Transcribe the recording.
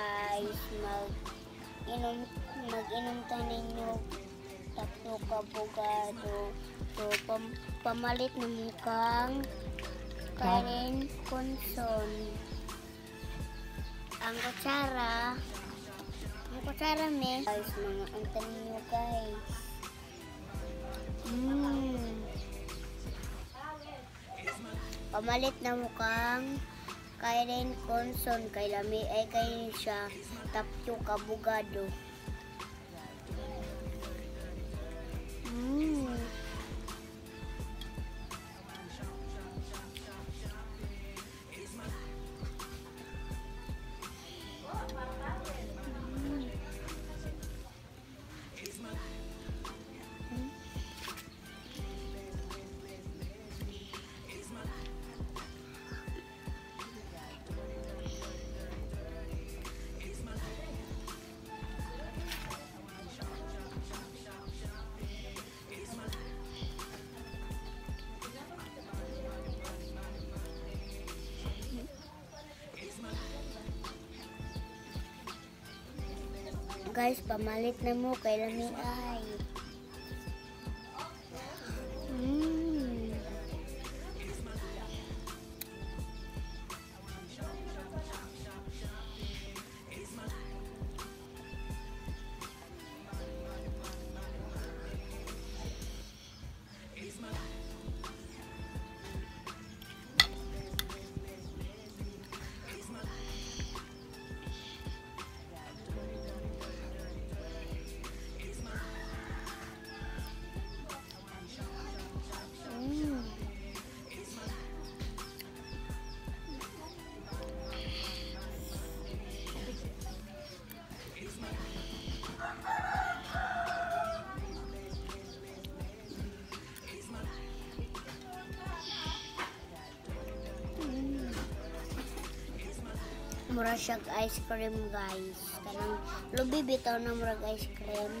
guys, mag inom mag-inom ta ninyo tatlo ka bugado. So pam, pamalit na mukhang Karen Conson. Ang kutsara, ang kutsara me. Guys, mga antan nyo guys. Mmm. Pamalit na mukhang Karen Conson kay lami ay kay siya tapyo kabugado. Guys, pamalit na mo kay lami ay. Mm. Mura siyag ice cream guys. Kanang lubi bitaw na murag ice cream.